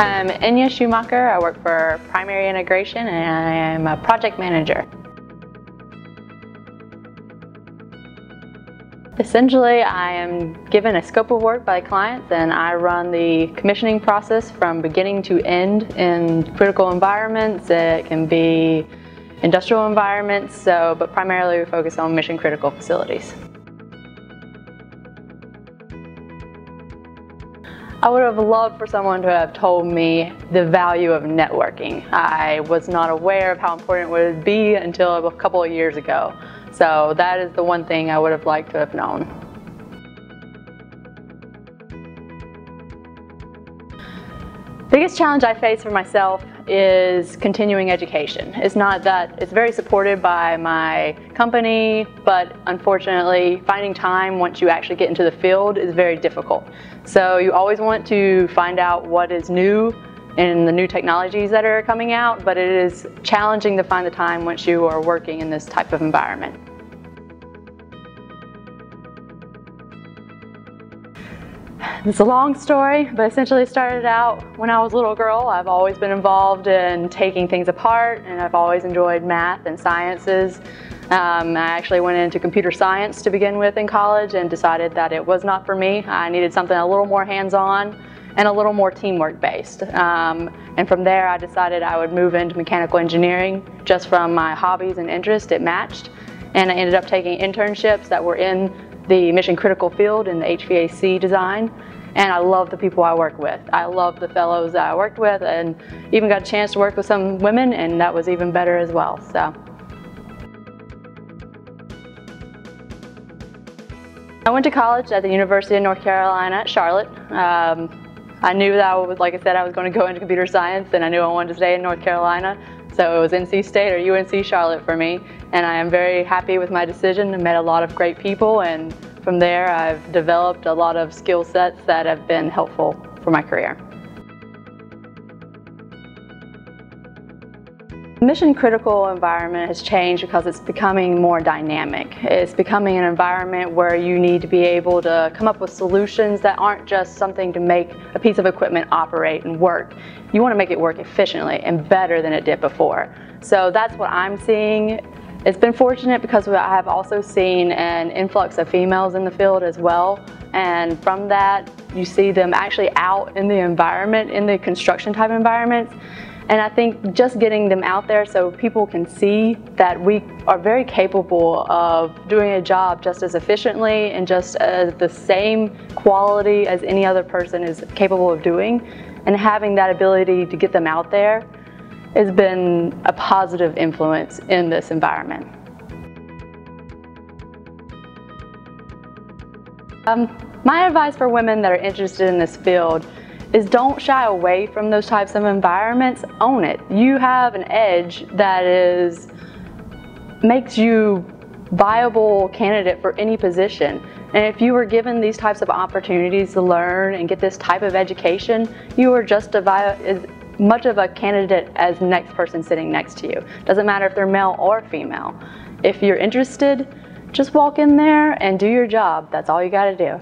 I'm Enya Schumacher. I work for Primary Integration and I'm a project manager. Essentially, I am given a scope of work by clients and I run the commissioning process from beginning to end in critical environments. It can be industrial environments, so, but primarily we focus on mission critical facilities. I would have loved for someone to have told me the value of networking. I was not aware of how important it would be until a couple of years ago. So that is the one thing I would have liked to have known. Biggest challenge I face for myself is continuing education. It's not that, it's very supported by my company, but unfortunately finding time once you actually get into the field is very difficult. So you always want to find out what is new in the new technologies that are coming out, but it is challenging to find the time once you are working in this type of environment. It's a long story, but essentially started out when I was a little girl. I've always been involved in taking things apart and I've always enjoyed math and sciences. Um, I actually went into computer science to begin with in college and decided that it was not for me. I needed something a little more hands-on and a little more teamwork based. Um, and from there I decided I would move into mechanical engineering just from my hobbies and interest. It matched. And I ended up taking internships that were in the mission critical field in the HVAC design. And I love the people I work with. I love the fellows that I worked with and even got a chance to work with some women and that was even better as well. So. I went to college at the University of North Carolina at Charlotte. Um, I knew that I like I said, I was going to go into computer science and I knew I wanted to stay in North Carolina. So it was NC State or UNC Charlotte for me. And I am very happy with my decision. I met a lot of great people and from there I've developed a lot of skill sets that have been helpful for my career. mission critical environment has changed because it's becoming more dynamic. It's becoming an environment where you need to be able to come up with solutions that aren't just something to make a piece of equipment operate and work. You want to make it work efficiently and better than it did before. So that's what I'm seeing. It's been fortunate because I have also seen an influx of females in the field as well. And from that, you see them actually out in the environment, in the construction type environments. And I think just getting them out there so people can see that we are very capable of doing a job just as efficiently and just as the same quality as any other person is capable of doing. And having that ability to get them out there has been a positive influence in this environment. Um, my advice for women that are interested in this field is don't shy away from those types of environments, own it. You have an edge that is makes you viable candidate for any position. And if you were given these types of opportunities to learn and get this type of education, you are just as much of a candidate as next person sitting next to you. Doesn't matter if they're male or female. If you're interested, just walk in there and do your job. That's all you gotta do.